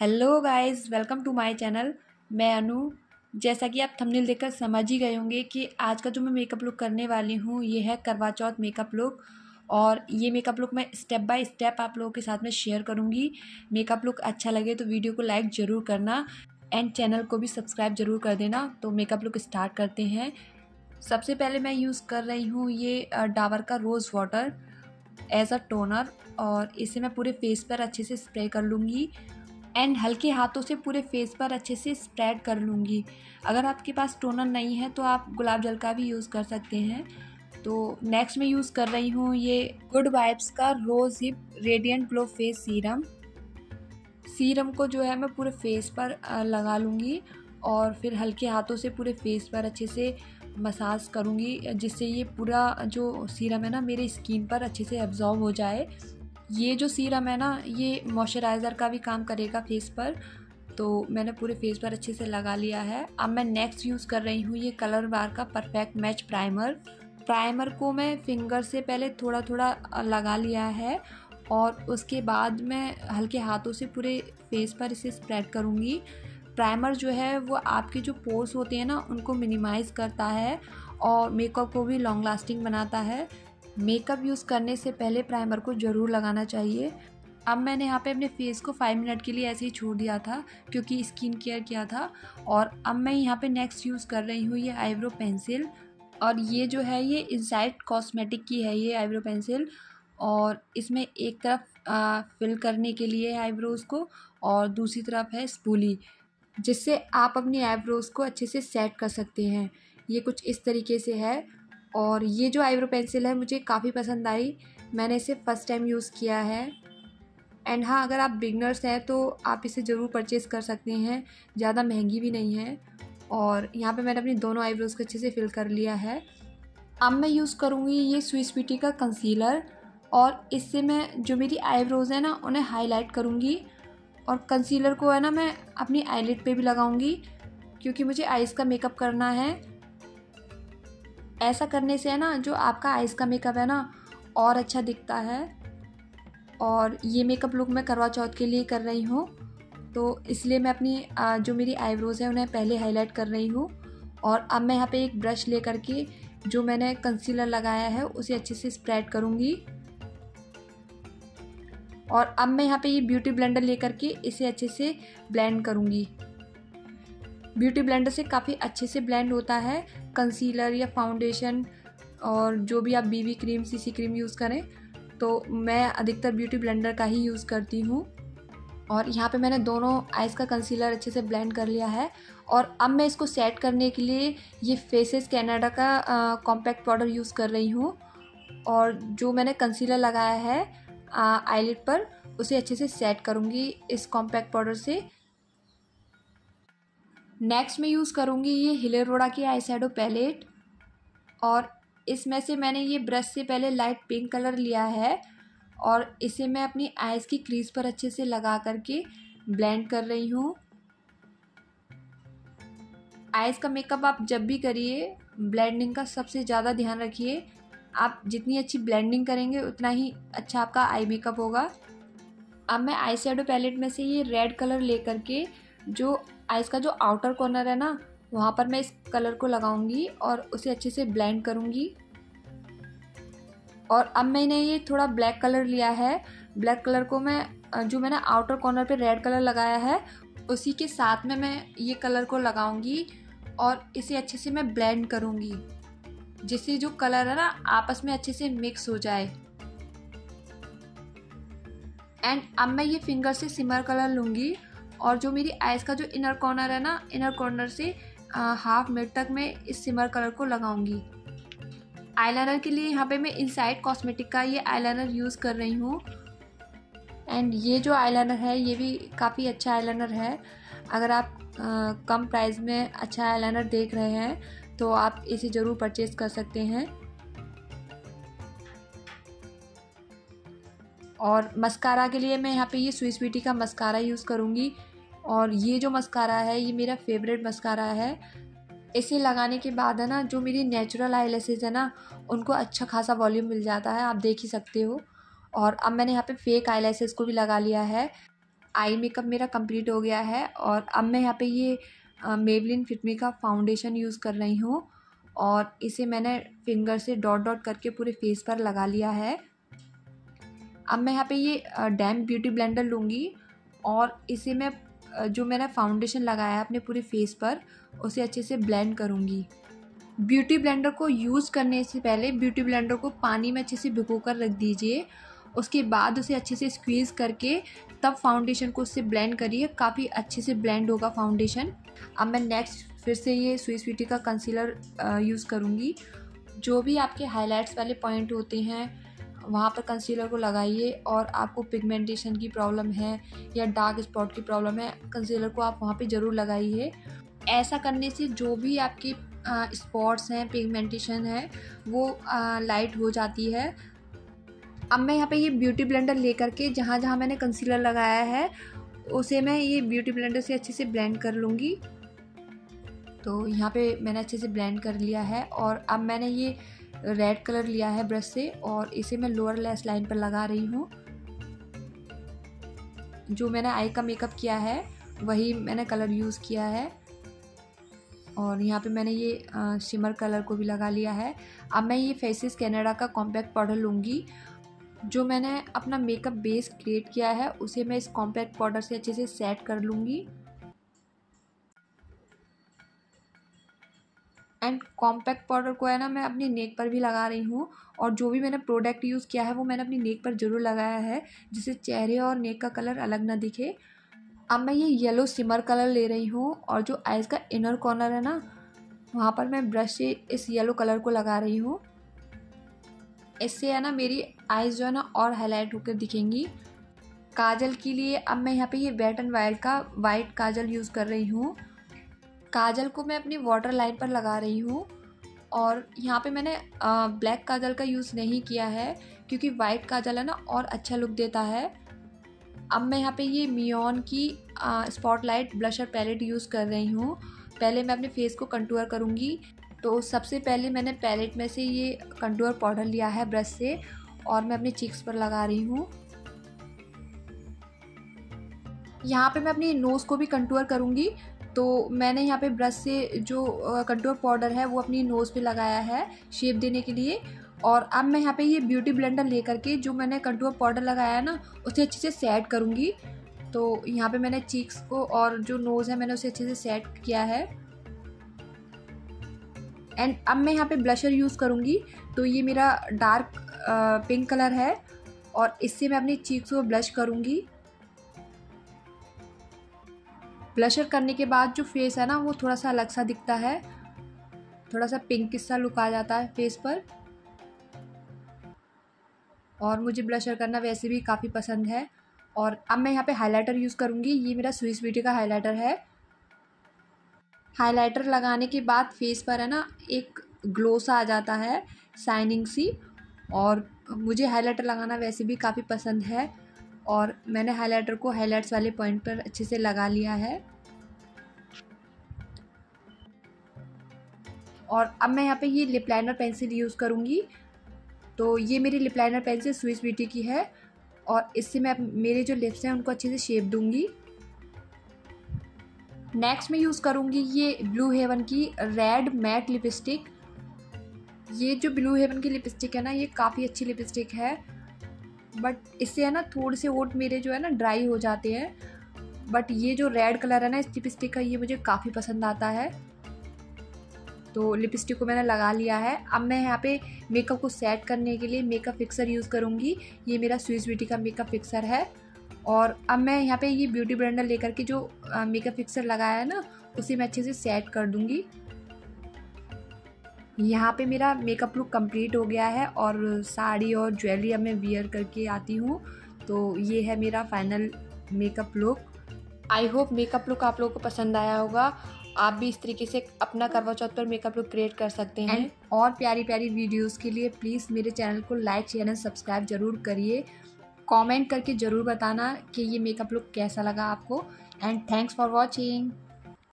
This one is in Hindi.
Hello guys welcome to my channel मैं अनु। जैसा कि आप थंबनेल देखकर समझ ही गए होंगे कि आज का जो मैं मेकअप लुक करने वाली हूँ, ये है करवा चौथ मेकअप लुक और ये मेकअप लुक मैं स्टेप बाय स्टेप आप लोगों के साथ में शेयर करूँगी। मेकअप लुक अच्छा लगे तो वीडियो को लाइक ज़रूर करना एंड चैनल को भी सब्सक्राइब ज़रूर कर देना। तो मेकअप लुक स्टार्ट करते हैं। सबसे पहले मैं यूज़ कर रही हूँ ये डाबर का rose water as a toner और इसे मैं पूरे फेस पर अच्छे से स्प्रे कर लूँगी। एंड हल्के हाथों से पूरे फेस पर अच्छे से स्प्रेड कर लूँगी। अगर आपके पास टोनर नहीं है तो आप गुलाब जल का भी यूज़ कर सकते हैं। तो नेक्स्ट मैं यूज़ कर रही हूँ ये गुड वाइब्स का rose hip radiant glow face serum serum को जो है, मैं पूरे फेस पर लगा लूँगी और फिर हल्के हाथों से पूरे फेस पर अच्छे से मसाज करूँगी, जिससे ये पूरा जो सीरम है ना, मेरे स्किन पर अच्छे से एब्जॉर्ब हो जाए। ये जो सीरम है ना, ये मॉइस्चराइज़र का भी काम करेगा फेस पर। तो मैंने पूरे फेस पर अच्छे से लगा लिया है। अब मैं नेक्स्ट यूज़ कर रही हूँ ये कलर बार का परफेक्ट मैच प्राइमर प्राइमर को मैं फिंगर से पहले थोड़ा थोड़ा लगा लिया है और उसके बाद मैं हल्के हाथों से पूरे फेस पर इसे स्प्रेड करूँगी। प्राइमर जो है, वो आपके जो पोर्स होते हैं ना, उनको मिनिमाइज़ करता है और मेकअप को भी लॉन्ग लास्टिंग बनाता है। मेकअप यूज़ करने से पहले प्राइमर को ज़रूर लगाना चाहिए। अब मैंने यहाँ पे अपने फेस को फाइव मिनट के लिए ऐसे ही छोड़ दिया था, क्योंकि स्किन केयर किया था। और अब मैं यहाँ पे नेक्स्ट यूज़ कर रही हूँ ये आईब्रो पेंसिल और ये जो है ये इंसाइड कॉस्मेटिक की है ये आईब्रो पेंसिल और इसमें एक तरफ़ फिल करने के लिए है आईब्रोज़ को और दूसरी तरफ़ है स्पूली जिससे आप अपनी आईब्रोज़ को अच्छे से सेट कर सकते हैं। ये कुछ इस तरीके से है। और ये जो आईब्रो पेंसिल है, मुझे काफ़ी पसंद आई। मैंने इसे फ़र्स्ट टाइम यूज़ किया है। एंड हाँ अगर आप बिगनर्स हैं तो आप इसे ज़रूर परचेज़ कर सकते हैं। ज़्यादा महँगी भी नहीं है। और यहाँ पे मैंने अपनी दोनों आईब्रोज़ को अच्छे से फिल कर लिया है। अब मैं यूज़ करूँगी ये स्विस ब्यूटी का कंसीलर। और इससे मैं जो मेरी आईब्रोज़ हैं ना, उन्हें हाईलाइट करूँगी। और कंसीलर को है ना, मैं अपनी आईलिट पे भी लगाऊँगी, क्योंकि मुझे आइज़ का मेकअप करना है। ऐसा करने से है ना, जो आपका आइज़ का मेकअप है ना, और अच्छा दिखता है। और ये मेकअप लुक मैं करवा चौथ के लिए कर रही हूँ। तो इसलिए मैं अपनी जो मेरी आईब्रोज़ हैं, उन्हें पहले हाईलाइट कर रही हूँ। और अब मैं यहाँ पे एक ब्रश ले करके जो मैंने कंसीलर लगाया है, उसे अच्छे से स्प्रेड करूँगी। और अब मैं यहाँ पे ये ब्यूटी ब्लेंडर ले करके इसे अच्छे से ब्लेंड करूँगी। ब्यूटी ब्लेंडर से काफ़ी अच्छे से ब्लेंड होता है कंसीलर या फाउंडेशन और जो भी आप BB cream CC cream use करें तो मैं अधिकतर ब्यूटी ब्लेंडर का ही यूज़ करती हूँ। और यहाँ पे मैंने दोनों आइज़ का कंसीलर अच्छे से ब्लेंड कर लिया है। और अब मैं इसको सेट करने के लिए ये फेसेस कैनेडा का कॉम्पैक्ट पाउडर यूज़ कर रही हूँ। और जो मैंने कंसीलर लगाया है आईलिट पर, उसे अच्छे से सेट करूँगी इस कॉम्पैक्ट पाउडर से। नेक्स्ट मैं यूज़ करूँगी ये हिलेरोड़ा की आई शेडो पैलेट और इसमें से मैंने ये ब्रश से पहले लाइट पिंक कलर लिया है और इसे मैं अपनी आइज़ की क्रीज पर अच्छे से लगा करके ब्लेंड कर रही हूँ। आइज़ का मेकअप आप जब भी करिए ब्लेंडिंग का सबसे ज़्यादा ध्यान रखिए। आप जितनी अच्छी ब्लेंडिंग करेंगे, उतना ही अच्छा आपका आई मेकअप होगा। अब मैं आई पैलेट में से ये रेड कलर ले करके जो आइज़ का जो आउटर कॉर्नर है ना, वहाँ पर मैं इस कलर को लगाऊँगी और उसे अच्छे से ब्लेंड करूँगी। और अब मैंने ये थोड़ा ब्लैक कलर लिया है। ब्लैक कलर को मैं जो मैंने आउटर कॉर्नर पे रेड कलर लगाया है, उसी के साथ में मैं ये कलर को लगाऊँगी और इसे अच्छे से मैं ब्लेंड करूँगी, जिससे जो कलर है ना, आपस में अच्छे से मिक्स हो जाए। एंड अब मैं ये फिंगर से सिमर कलर लूँगी। और जो मेरी आइज़ का जो इनर कॉर्नर है ना इनर कॉर्नर से हाफ़ मिनट तक मैं इस सिमर कलर को लगाऊँगी। आईलाइनर के लिए यहाँ पे मैं इनसाइड कॉस्मेटिक का ये आईलाइनर यूज़ कर रही हूँ। एंड ये जो आईलाइनर है ये भी काफ़ी अच्छा आईलाइनर है। अगर आप आ, कम प्राइस में अच्छा आईलाइनर देख रहे हैं तो आप इसे ज़रूर परचेज़ कर सकते हैं। और मस्कारा के लिए मैं यहाँ पे ये स्विस ब्यूटी का मस्कारा यूज़ करूँगी। और ये जो मस्कारा है, ये मेरा फेवरेट मस्कारा है। इसे लगाने के बाद है ना, जो मेरी नेचुरल आई है ना, उनको अच्छा खासा वॉल्यूम मिल जाता है, आप देख ही सकते हो। और अब मैंने यहाँ पे फेक आई को भी लगा लिया है। आई मेकअप मेरा कंप्लीट हो गया है और अब मैं यहाँ पे ये मेबलिन फिटमी का फाउंडेशन यूज़ कर रही हूँ। और इसे मैंने फिंगर से डॉट डॉट करके पूरे फेस पर लगा लिया है। अब मैं यहाँ पे ये डैम ब्यूटी ब्लेंडर लूँगी और इसे मैं जो मैंने फाउंडेशन लगाया है अपने पूरे फेस पर, उसे अच्छे से ब्लेंड करूँगी। ब्यूटी ब्लेंडर को यूज़ करने से पहले ब्यूटी ब्लेंडर को पानी में अच्छे से भिगो कर रख दीजिए। उसके बाद उसे अच्छे से स्क्वीज़ करके तब फाउंडेशन को उससे ब्लेंड करिए। काफ़ी अच्छे से ब्लेंड होगा फाउंडेशन अब मैं नेक्स्ट फिर से ये स्वीट स्वीटी का कंसीलर यूज़ करूँगी। जो भी आपके हाइलाइट्स वाले पॉइंट होते हैं वहाँ पर कंसीलर को लगाइए और आपको पिगमेंटेशन की प्रॉब्लम है या डार्क स्पॉट की प्रॉब्लम है कंसीलर को आप वहाँ पे ज़रूर लगाइए। ऐसा करने से जो भी आपकी स्पॉट्स हैं पिगमेंटेशन है वो आ, लाइट हो जाती है। अब मैं यहाँ पे ये ब्यूटी ब्लेंडर लेकर के जहाँ जहाँ मैंने कंसीलर लगाया है उसे मैं ये ब्यूटी ब्लेंडर से अच्छे से ब्लेंड कर लूँगी। तो यहाँ पे मैंने अच्छे से ब्लेंड कर लिया है और अब मैंने ये रेड कलर लिया है ब्रश से और इसे मैं लोअर लेस लाइन पर लगा रही हूँ। जो मैंने आई का मेकअप किया है, वही मैंने कलर यूज़ किया है। और यहाँ पे मैंने ये शिमर कलर को भी लगा लिया है। अब मैं ये फेसिस कैनेडा का कॉम्पैक्ट पाउडर लूँगी। जो मैंने अपना मेकअप बेस क्रिएट किया है, उसे मैं इस कॉम्पैक्ट पाउडर से अच्छे से सेट कर लूँगी। एंड कॉम्पैक्ट पाउडर को है ना, मैं अपनी नेक पर भी लगा रही हूँ और जो भी मैंने प्रोडक्ट यूज़ किया है, वो मैंने अपनी नेक पर ज़रूर लगाया है, जिससे चेहरे और नेक का कलर अलग ना दिखे। अब मैं ये येलो सिमर कलर ले रही हूँ और जो आइज़ का इनर कॉर्नर है ना, वहाँ पर मैं ब्रश से इस येलो कलर को लगा रही हूँ। इससे है ना, मेरी आइज़ जो है ना और हाईलाइट होकर दिखेंगी। काजल के लिए अब मैं यहाँ पे ये वेट एंड वाइल्ड का वाइट काजल यूज़ कर रही हूँ। काजल को मैं अपनी वाटर लाइन पर लगा रही हूँ। और यहाँ पे मैंने ब्लैक काजल का यूज़ नहीं किया है, क्योंकि वाइट काजल है ना, और अच्छा लुक देता है। अब मैं यहाँ पे ये मियोन की स्पॉटलाइट ब्लशर पैलेट यूज़ कर रही हूँ। पहले मैं अपने फेस को कंटूर करूँगी। तो सबसे पहले मैंने पैलेट में से ये कंटूर पाउडर लिया है ब्रश से, और मैं अपने चीक्स पर लगा रही हूँ। यहाँ पे मैं अपनी नोज़ को भी कंटूर करूँगी। तो मैंने यहाँ पे ब्रश से जो कंट्रोल पाउडर है, वो अपनी नोज़ पे लगाया है शेप देने के लिए। और अब मैं यहाँ पे ये ब्यूटी ब्लेंडर लेकर के जो मैंने कंट्रोल पाउडर लगाया है ना, उसे अच्छे से सेट करूँगी। तो यहाँ पे मैंने चीक्स को और जो नोज़ है, मैंने उसे अच्छे से सेट किया है। एंड अब मैं यहाँ पे ब्लशर यूज़ करूँगी। तो ये मेरा डार्क पिंक कलर है। और इससे मैं अपनी चीक्स को ब्लश करूँगी। ब्लशर करने के बाद जो फेस है ना, वो थोड़ा सा अलग सा दिखता है। थोड़ा सा पिंक सा लुक आ जाता है फेस पर। और मुझे ब्लशर करना वैसे भी काफ़ी पसंद है। और अब मैं यहाँ पे हाइलाइटर यूज़ करूँगी। ये मेरा स्विस ब्यूटी का हाइलाइटर है। हाइलाइटर लगाने के बाद फेस पर है ना, एक ग्लो सा आ जाता है शाइनिंग सी। और मुझे हाइलाइटर लगाना वैसे भी काफ़ी पसंद है। और मैंने हाइलाइटर को हाइलाइट्स वाले पॉइंट पर अच्छे से लगा लिया है। और अब मैं यहाँ पे ये लिप लाइनर पेंसिल यूज़ करूँगी। तो ये मेरी lip liner pencil Swiss Beauty की है और इससे मैं मेरे जो लिप्स हैं उनको अच्छे से शेप दूँगी। नेक्स्ट मैं यूज़ करूँगी ये ब्लू हेवन की रेड मैट लिपस्टिक ये जो ब्लू हेवन की लिपस्टिक है ना, ये काफ़ी अच्छी लिपस्टिक है। बट इससे है ना थोड़े से ओट मेरे जो है ना ड्राई हो जाते हैं। बट ये जो रेड कलर है ना इस लिपस्टिक का, ये मुझे काफ़ी पसंद आता है। तो लिपस्टिक को मैंने लगा लिया है। अब मैं यहाँ पे मेकअप को सेट करने के लिए मेकअप फिक्सर यूज़ करूँगी। ये मेरा स्विस ब्यूटी का मेकअप फिक्सर है। और अब मैं यहाँ पे ये ब्यूटी ब्लेंडर लेकर के जो मेकअप फिक्सर लगाया है ना, उसे मैं अच्छे से सेट कर दूँगी। यहाँ पे मेरा मेकअप लुक कंप्लीट हो गया है और साड़ी और ज्वेलरी अब मैं वियर करके आती हूँ। तो ये है मेरा final makeup look I hope makeup look आप लोगों को पसंद आया होगा। आप भी इस तरीके से अपना करवा चौथ पर मेकअप लुक क्रिएट कर सकते हैं। एंड और प्यारी प्यारी वीडियोस के लिए प्लीज़ मेरे चैनल को लाइक शेयर एंड सब्सक्राइब ज़रूर करिए। कमेंट करके ज़रूर बताना कि ये मेकअप लुक कैसा लगा आपको। And thanks for watching